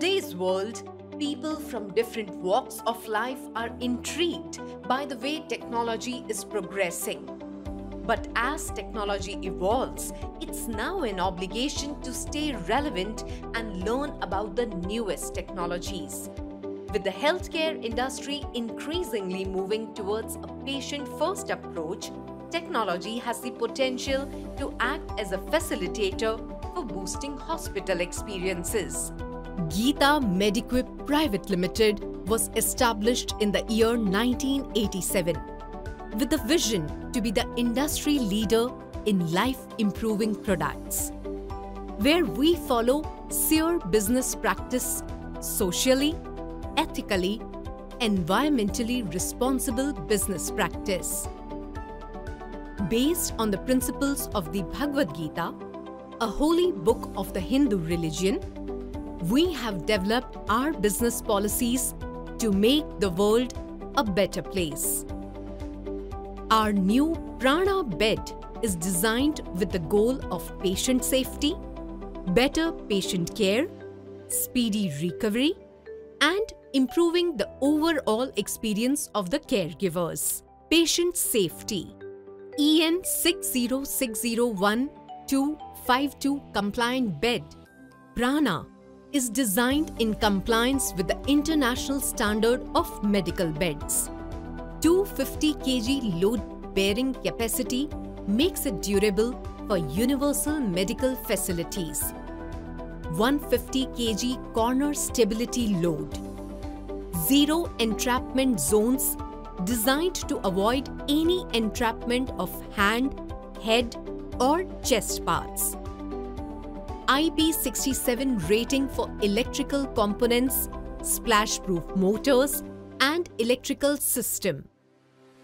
today's world, people from different walks of life are intrigued by the way technology is progressing. But as technology evolves, it's now an obligation to stay relevant and learn about the newest technologies. With the healthcare industry increasingly moving towards a patient first approach, technology has the potential to act as a facilitator for boosting hospital experiences. Gita Mediquip Private Limited was established in the year 1987 with the vision to be the industry leader in life improving products, where we follow SEER business practice socially, ethically, environmentally responsible business practice. Based on the principles of the Bhagavad Gita, a holy book of the Hindu religion, we have developed our business policies to make the world a better place. Our new Prana bed is designed with the goal of patient safety, better patient care, speedy recovery, and improving the overall experience of the caregivers. Patient safety. EN 60601 252 compliant bed. Prana is designed in compliance with the international standard of medical beds. 250 kg load bearing capacity makes it durable for universal medical facilities. 150 kg corner stability load. Zero entrapment zones designed to avoid any entrapment of hand, head or chest parts. IP67 rating for electrical components, splash-proof motors and electrical system.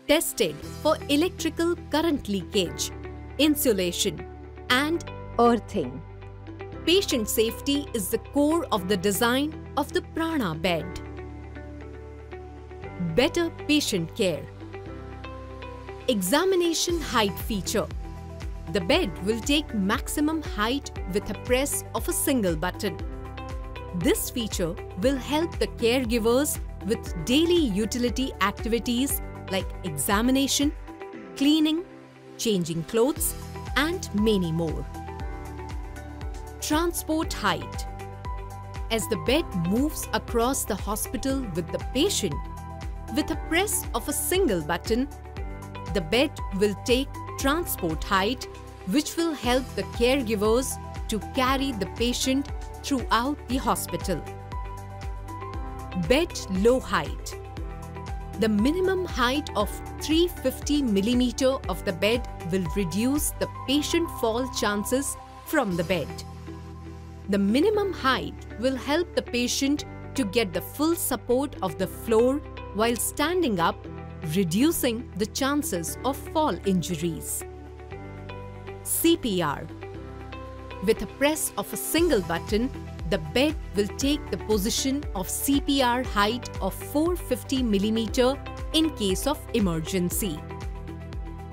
Tested for electrical current leakage, insulation and earthing. Patient safety is the core of the design of the Prana bed. Better patient care. Examination height feature the bed will take maximum height with a press of a single button. This feature will help the caregivers with daily utility activities like examination, cleaning, changing clothes and many more. Transport height As the bed moves across the hospital with the patient, with a press of a single button, the bed will take transport height which will help the caregivers to carry the patient throughout the hospital. Bed low height. The minimum height of 350 mm of the bed will reduce the patient fall chances from the bed. The minimum height will help the patient to get the full support of the floor while standing up reducing the chances of fall injuries. CPR With a press of a single button, the bed will take the position of CPR height of 450 mm in case of emergency.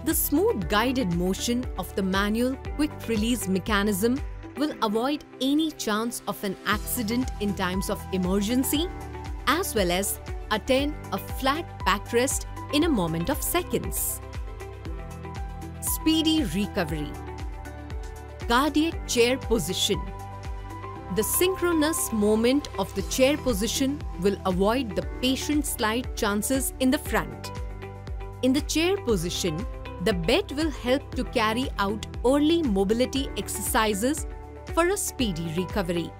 The smooth guided motion of the manual quick release mechanism will avoid any chance of an accident in times of emergency as well as attain a flat backrest in a moment of seconds. Speedy recovery. Cardiac chair position. The synchronous movement of the chair position will avoid the patient's slide chances in the front. In the chair position, the bed will help to carry out early mobility exercises for a speedy recovery.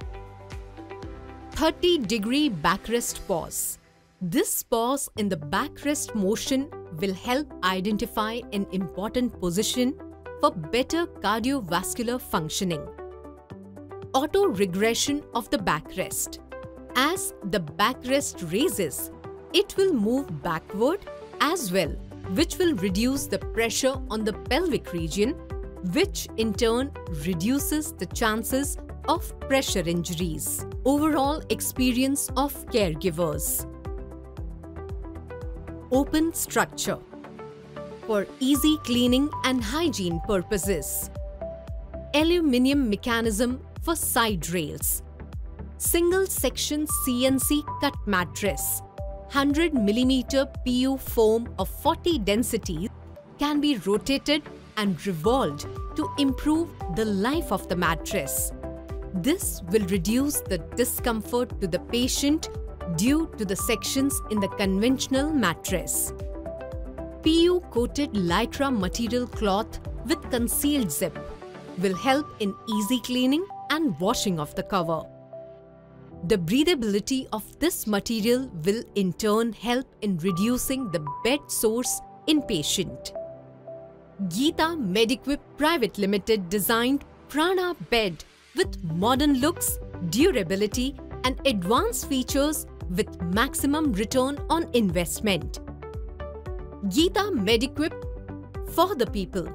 30 degree backrest pause. This pause in the backrest motion will help identify an important position for better cardiovascular functioning. Auto regression of the backrest. As the backrest raises, it will move backward as well, which will reduce the pressure on the pelvic region, which in turn reduces the chances of pressure injuries. Overall experience of caregivers open structure for easy cleaning and hygiene purposes. Aluminium mechanism for side rails. single section CNC cut mattress. 100 mm PU foam of 40 densities can be rotated and revolved to improve the life of the mattress. This will reduce the discomfort to the patient due to the sections in the conventional mattress. PU coated Lycra material cloth with concealed zip will help in easy cleaning and washing of the cover. The breathability of this material will in turn help in reducing the bed sores in patient. Gita Mediquip Private Limited designed Prana bed with modern looks, durability and advanced features with maximum return on investment. Gita Mediquip for the people.